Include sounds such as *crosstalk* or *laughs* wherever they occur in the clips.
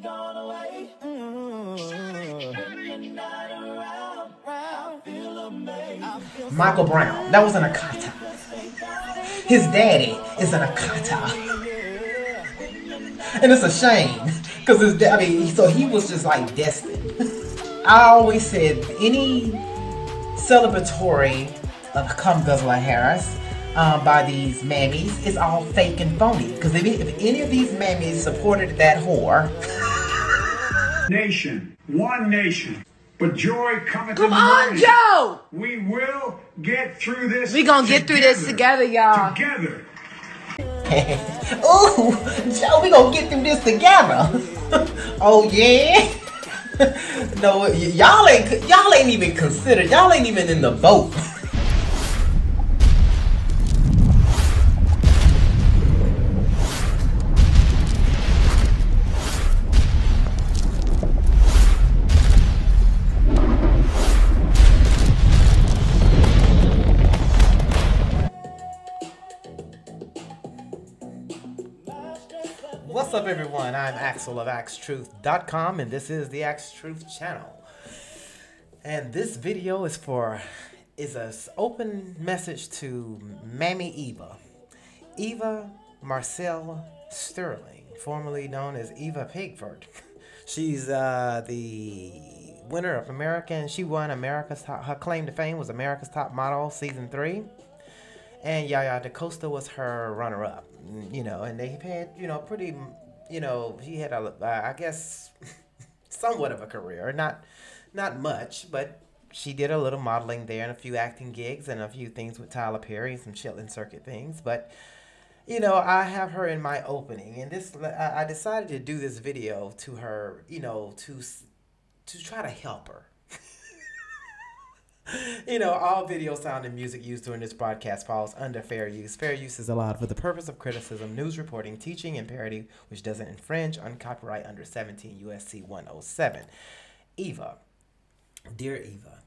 they gone away. Mm. When you're not around, I feel amazed. Michael Brown. That was an Akata. His daddy is an Akata. And it's a shame. Because his dad, I mean, so he was just like destined. I always said any celebratory uh, Come Guzzler Harris um, by these mammies is all fake and phony. Because if, if any of these mammies supported that whore, nation, one nation. But joy cometh Come in the on, morning. Joe. We will get through this. We gonna get through this together, y'all. Together. *laughs* Ooh, Joe, we gonna get through this together. *laughs* oh yeah. *laughs* no, y'all ain't y'all ain't even considered. Y'all ain't even in the boat. I'm Axel of AxeTruth.com, and this is the Axe Truth channel. And this video is for is a s- open message to Mammy Eva, Eva Marcille Sterling, formerly known as Eva Pigford. *laughs* She's uh, the winner of American. She won America's top. Her claim to fame was America's Top Model season three and Yaya DaCosta was her runner-up. You know, and they had you know pretty, you know, he had a uh, I guess *laughs* somewhat of a career, not not much, but she did a little modeling there and a few acting gigs and a few things with Tyler Perry and some Chitlin Circuit things, but. You know, I have her in my opening, and this I decided to do this video to her. You know, to to try to help her you know, all video, sound, and music used during this broadcast falls under fair use. Fair use is allowed for the purpose of criticism, news reporting, teaching, and parody, which doesn't infringe on copyright under 17 USC 107. Eva, dear Eva,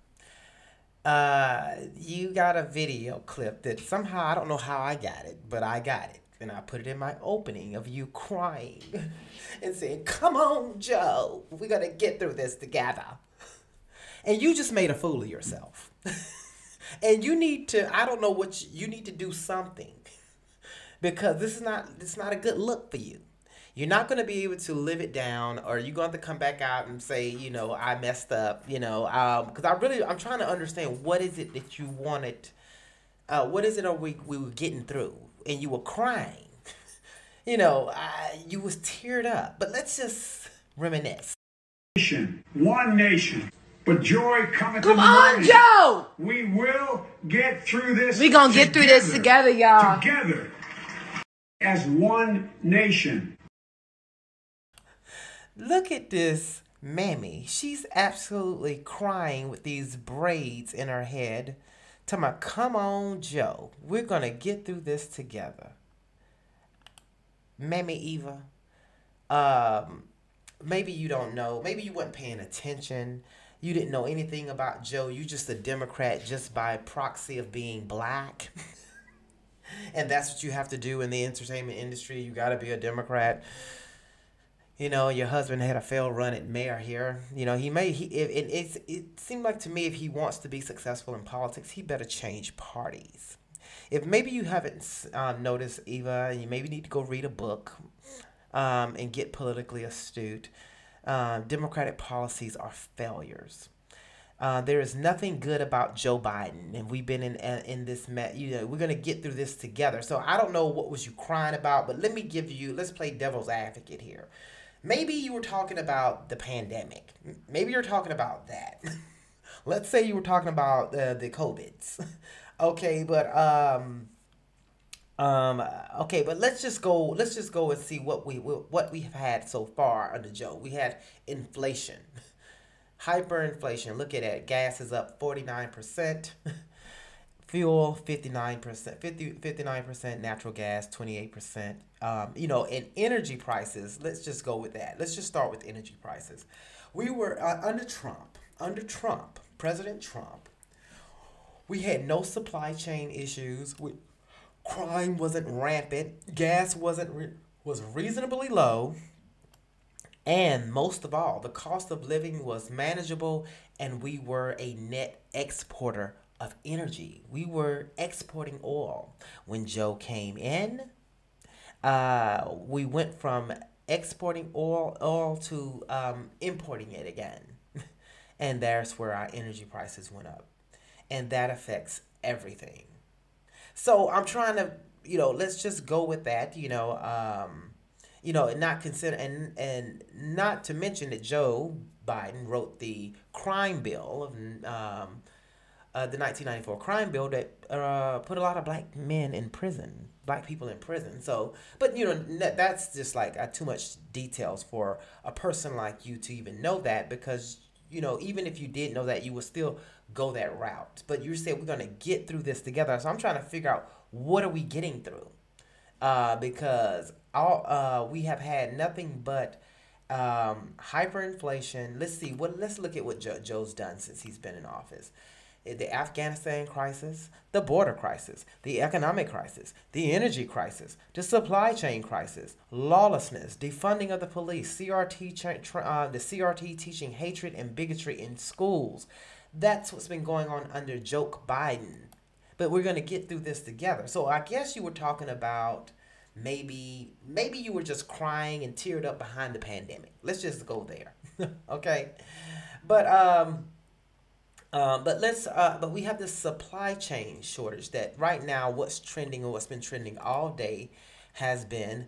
uh, you got a video clip that somehow I don't know how I got it, but I got it. And I put it in my opening of you crying *laughs* and saying, Come on, Joe, we're gonna get through this together and you just made a fool of yourself. *laughs* and you need to I don't know what you, you need to do something because this is not it's not a good look for you. You're not going to be able to live it down, or you're going to come back out and say, you know, I messed up, you know, because I really I'm trying to understand what is it that you wanted, uh, what is it are we we were getting through, and you were crying, *laughs* you know, I, you was teared up, but let's just reminisce. One nation. But joy cometh in Come the on, morning. Joe. We will get through this. We're gonna get through this together, y'all. Together. As one nation. Look at this mammy. She's absolutely crying with these braids in her head. Tell me, come on, Joe. We're gonna get through this together. Mammy Eva. Um, maybe you don't know. Maybe you weren't paying attention. You didn't know anything about Joe. You just a Democrat just by proxy of being black. *laughs* and that's what you have to do in the entertainment industry. You got to be a Democrat. You know, your husband had a failed run at mayor here. You know, he may he it, it it seemed like to me if he wants to be successful in politics, he better change parties. If maybe you haven't um, noticed Eva, and you maybe need to go read a book um, and get politically astute. Uh, Democratic policies are failures. Uh, there is nothing good about Joe Biden, and we've been in in this. ma- You know, we're gonna get through this together. So I don't know what was you crying about, but let me give you. Let's play devil's advocate here. Maybe you were talking about the pandemic. Maybe you're talking about that. *laughs* Let's say you were talking about uh, the COVIDs. *laughs* okay, but um, um, okay, but let's just go. Let's just go and see what we what we have had so far under Joe. We had inflation, *laughs* hyperinflation. Look at that. Gas is up forty nine percent. *laughs* Fuel 59%, 50, 59%, natural gas 28%. Um, you know, and energy prices, let's just go with that. Let's just start with energy prices. We were uh, under Trump, under Trump, President Trump, we had no supply chain issues. We, crime wasn't rampant. Gas wasn't re- was reasonably low. And most of all, the cost of living was manageable, and we were a net exporter of energy. We were exporting oil. When Joe came in, uh, we went from exporting oil, oil to um, importing it again. *laughs* and that's where our energy prices went up. And that affects everything. So I'm trying to, you know, let's just go with that, you know, um, you know, and not consider and and not to mention that Joe Biden wrote the crime bill of um, uh, the 1994 crime bill that uh, put a lot of black men in prison, black people in prison. So, but you know, that's just like uh, too much details for a person like you to even know that because you know, even if you did know that, you would still go that route. But you said we're gonna get through this together. So I'm trying to figure out what are we getting through, uh, because all uh, we have had nothing but um, hyperinflation. Let's see what. Let's look at what Joe, Joe's done since he's been in office. The Afghanistan crisis, the border crisis, the economic crisis, the energy crisis, the supply chain crisis, lawlessness, defunding of the police, CRT, uh, the CRT teaching hatred and bigotry in schools. That's what's been going on under Joe Biden. But we're going to get through this together. So I guess you were talking about maybe maybe you were just crying and teared up behind the pandemic. Let's just go there. *laughs* okay? But um um, but let's uh, but we have this supply chain shortage that right now what's trending or what's been trending all day has been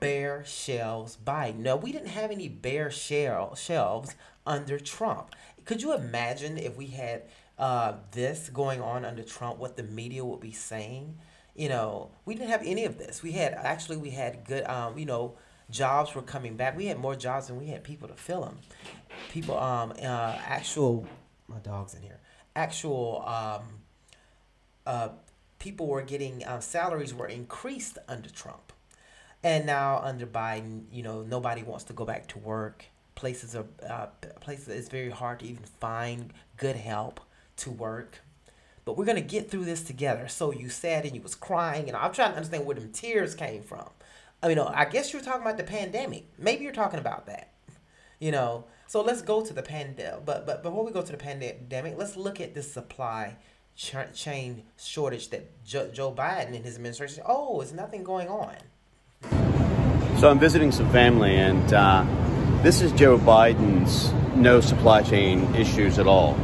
bare shelves Biden. No, we didn't have any bare shell shelves under Trump. Could you imagine if we had uh, this going on under Trump, what the media would be saying? You know, we didn't have any of this. We had actually we had good, um, you know, jobs were coming back. We had more jobs than we had people to fill them. People, um, uh, actual, my dog's in here. Actual, um, uh, people were getting uh, salaries were increased under Trump, and now under Biden, you know, nobody wants to go back to work. Places are uh, places. It's very hard to even find good help to work but we're gonna get through this together. So you said and you was crying, and I'm trying to understand where them tears came from. I mean, I guess you're talking about the pandemic. Maybe you're talking about that. You know, so let's go to the pandemic. But but before we go to the pandemic, let's look at this supply chain shortage that jo- Joe Biden and his administration. Oh, there's nothing going on. So I'm visiting some family, and uh, this is Joe Biden's no supply chain issues at all.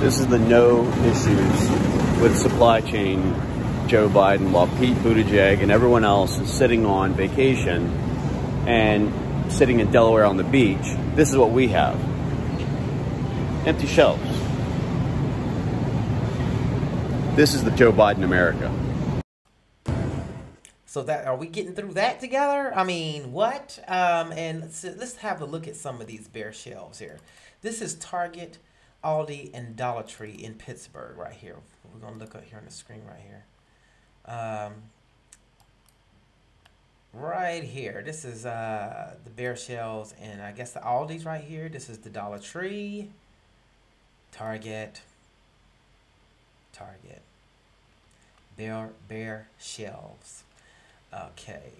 This is the no issues with supply chain Joe Biden while Pete Buttigieg and everyone else is sitting on vacation and sitting in Delaware on the beach. This is what we have. Empty shelves. This is the Joe Biden America. So that are we getting through that together? I mean, what? Um, and let's let's have a look at some of these bare shelves here. This is Target Aldi and Dollar Tree in Pittsburgh right here. We're to look up here on the screen right here. Um, right here. This is uh, the bare shells and I guess the Aldi's right here. This is the Dollar Tree, Target, Target, bare, bare shelves. Okay.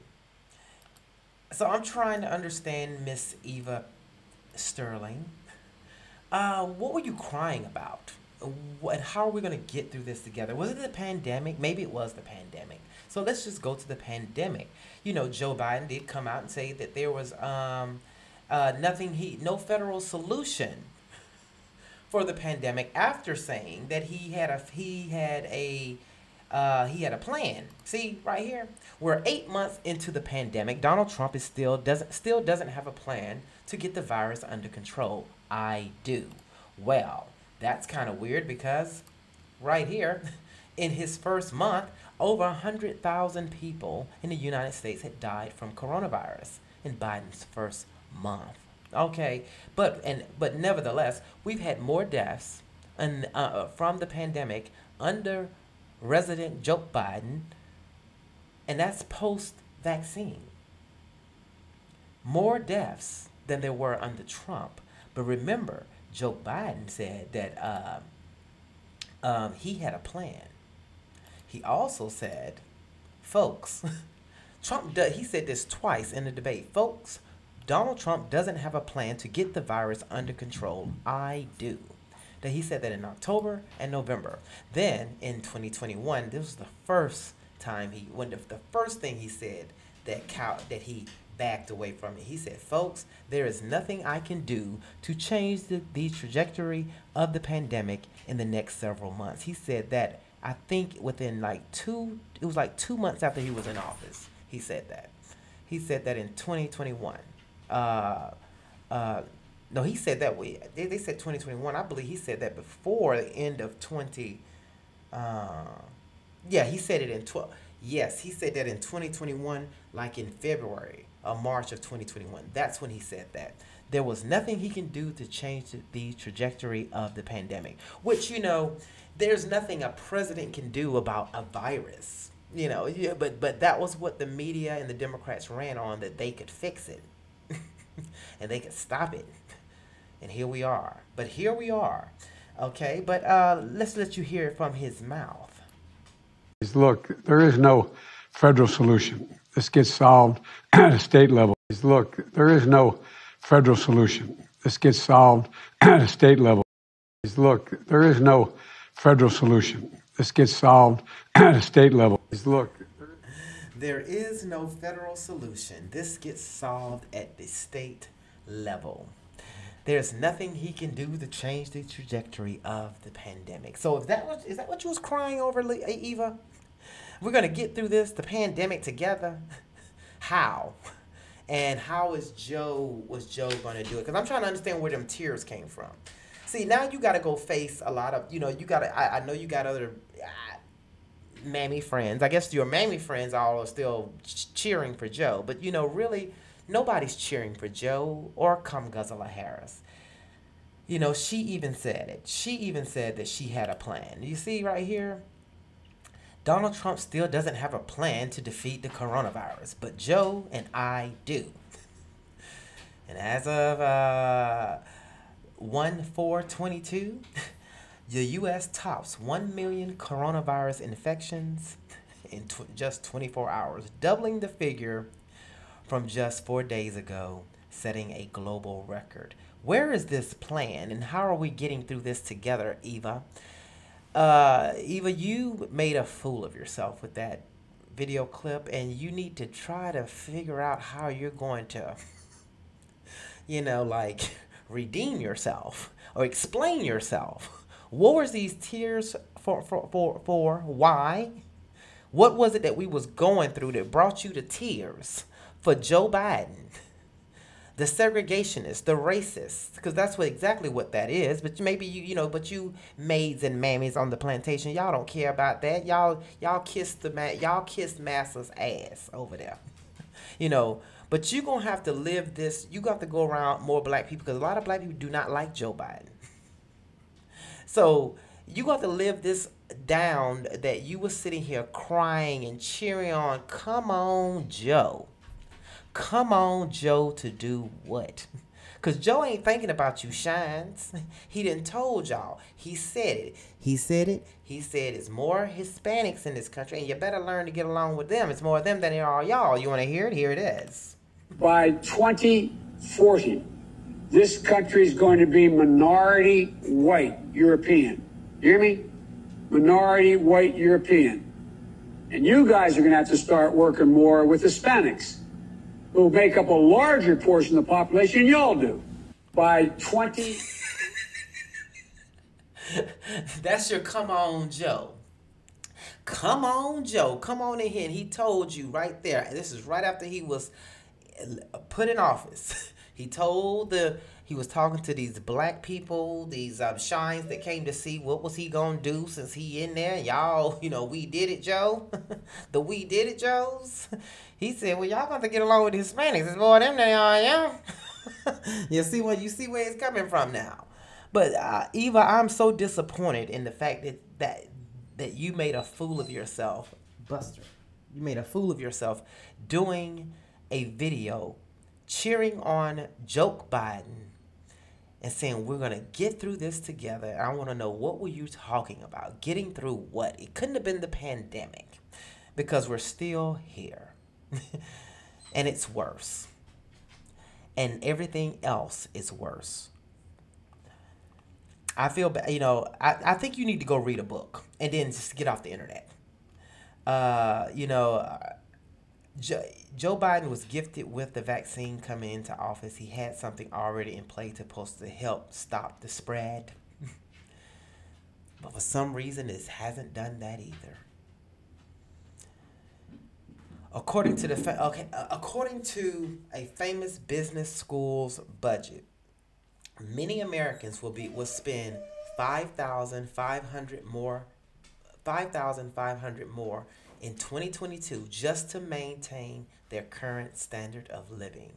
So I'm trying to understand Miss Eva Sterling. Uh, what were you crying about? What, how are we going to get through this together? Was it the pandemic? Maybe it was the pandemic. So let's just go to the pandemic. You know, Joe Biden did come out and say that there was um, uh, nothing he, no federal solution for the pandemic after saying that he had a he had a uh, he had a plan. See right here, we're eight months into the pandemic. Donald Trump is still doesn't still doesn't have a plan to get the virus under control. I do. Well, that's kind of weird because right here, *laughs* in his first month, over 100,000 people in the United States had died from coronavirus in Biden's first month. Okay, but and but nevertheless, we've had more deaths and uh, from the pandemic under Resident Joe Biden, and that's post-vaccine. More deaths than there were under Trump. But remember, Joe Biden said that uh, um, he had a plan. He also said, folks, Trump, he said this twice in the debate. Folks, Donald Trump doesn't have a plan to get the virus under control. I do. That he said that in October and November. Then in 2021, this was the first time he, when the, the first thing he said that cow, that he backed away from it. He said, folks, there is nothing I can do to change the, the trajectory of the pandemic in the next several months. He said that I think within like two, it was like two months after he was in office, he said that. He said that in 2021. Uh, uh, no, he said that way. They, they said 2021. I believe he said that before the end of 20. Uh, yeah, he said it in 12. Yes, he said that in 2021, like in February or March of 2021. That's when he said that. There was nothing he can do to change the trajectory of the pandemic, which, you know, there's nothing a president can do about a virus. You know, yeah, but but that was what the media and the Democrats ran on that they could fix it. *laughs* and they could stop it. And here we are. But here we are. Okay, but uh, let's let you hear it from his mouth. Look, there is no federal solution. This gets solved *clears throat* at a state level. Look, there is no federal solution. This gets solved *clears throat* at a state level. Look, there is no federal solution. This gets solved *clears throat* at a state level. Look, there is no federal solution. This gets solved at the state level. There's nothing he can do to change the trajectory of the pandemic. So if that was is that what you was crying over, Eva? We're gonna get through this, the pandemic together. *laughs* How? And how is Joe was Joe gonna do it? Because I'm trying to understand where them tears came from. See, now you got to go face a lot of, you know, you got to, I, I know you got other uh, mammy friends. I guess your mammy friends all are still ch- cheering for Joe, but you know, really, nobody's cheering for Joe or come Kamala Harris. You know, she even said it. She even said that she had a plan. You see right here? Donald Trump still doesn't have a plan to defeat the coronavirus, but Joe and I do. *laughs* And as of uh, 1 4 22, the U.S. tops 1 million coronavirus infections in tw- just 24 hours, doubling the figure from just four days ago, setting a global record. Where is this plan and how are we getting through this together, Eva? Uh, Eva, you made a fool of yourself with that video clip, and you need to try to figure out how you're going to, *laughs* you know, like redeem yourself or explain yourself. What was these tears for, for, for, for? Why? What was it that we was going through that brought you to tears for Joe Biden? The segregationist, the racist, because that's what exactly what that is. But maybe you, you know, but you maids and mammies on the plantation, y'all don't care about that. Y'all, y'all kiss the man, y'all kiss Massa's ass over there. *laughs* you know, but you're going to have to live this. You got to go around more black people because a lot of black people do not like Joe Biden. *laughs* so you got to live this down that you were sitting here crying and cheering on, come on, Joe. Come on, Joe, to do what? *laughs* Because Joe ain't thinking about you, Shines. *laughs* He didn't told y'all. He said it. He said it. He said it's more Hispanics in this country, and you better learn to get along with them. It's more of them than there are y'all. You want to hear it? Here it is. By 2040, this country is going to be minority white European. You hear me? Minority white European. And you guys are going to have to start working more with Hispanics who make up a larger portion of the population y'all do. By 20. *laughs* That's your come on, Joe. Come on, Joe. Come on in here. And he told you right there. This is right after he was put in office. *laughs* He told the he was talking to these black people, these um, shines that came to see what was he gonna do since he in there. Y'all, *laughs* you know, we did it, Joe. *laughs* the we did it, Joes. *laughs* He said, "Well, y'all got to get along with the Hispanics. It's more them than y'all, yeah." you see what you see where it's coming from now. But uh, Eva, I'm so disappointed in the fact that that that you made a fool of yourself, Buster. You made a fool of yourself doing a video cheering on Joe Biden and saying we're gonna get through this together. I want to know what were you talking about? Getting through what? It couldn't have been the pandemic because we're still here, *laughs* and it's worse, and everything else is worse. I feel bad. You know, I, I think you need to go read a book and then just get off the internet. Uh, you know, Joe, Joe Biden was gifted with the vaccine coming into office. He had something already in play to post to help stop the spread. *laughs* but for some reason, it hasn't done that either. According to the okay, uh, according to a famous business school's budget, many Americans will be will spend five thousand five hundred more, five thousand five hundred more in 2022 just to maintain their current standard of living.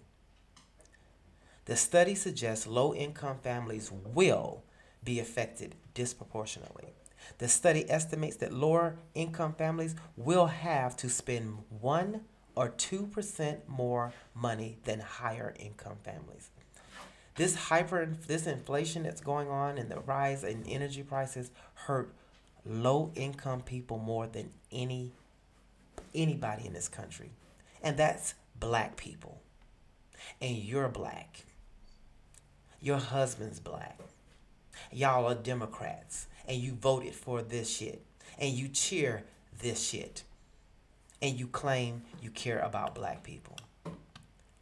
The study suggests low income families will be affected disproportionately. The study estimates that lower income families will have to spend 1 or 2% more money than higher income families. This hyper this inflation that's going on and the rise in energy prices hurt low income people more than any anybody in this country. And that's black people. And you're black. Your husband's black. Y'all are Democrats. And you voted for this shit. And you cheer this shit. And you claim you care about black people.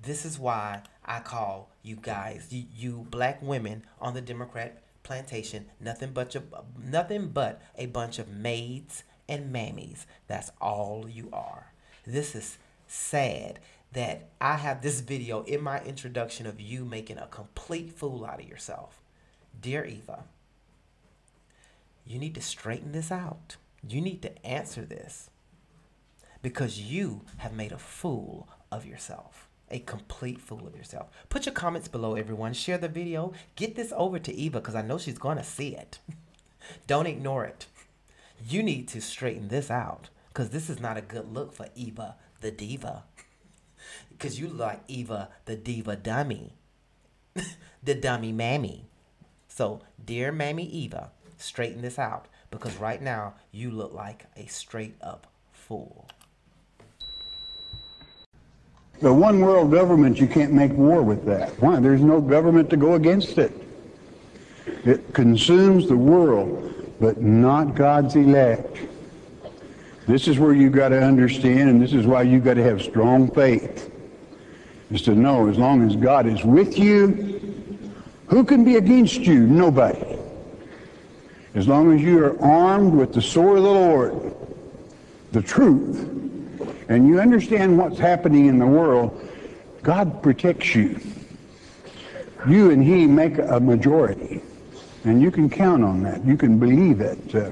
This is why I call you guys, you, you black women on the Democrat plantation, nothing but, nothing but a bunch of maids and mammies. That's all you are. This is sad that I have this video in my introduction of you making a complete fool out of yourself. Dear Eva, you need to straighten this out. You need to answer this because you have made a fool of yourself. A complete fool of yourself. Put your comments below, everyone. Share the video. Get this over to Eva because I know she's going to see it. *laughs* Don't ignore it you need to straighten this out because this is not a good look for Eva the diva. Because you like Eva the diva dummy, *laughs* the dummy mammy. So, dear mammy Eva, straighten this out because right now you look like a straight up fool. The one world government, you can't make war with that. Why? There's no government to go against it. It consumes the world but not God's elect. This is where you've got to understand, and this is why you've got to have strong faith, is to know as long as God is with you, who can be against you? Nobody. As long as you are armed with the sword of the Lord, the truth, and you understand what's happening in the world, God protects you. You and He make a majority. And you can count on that. You can believe it. Uh,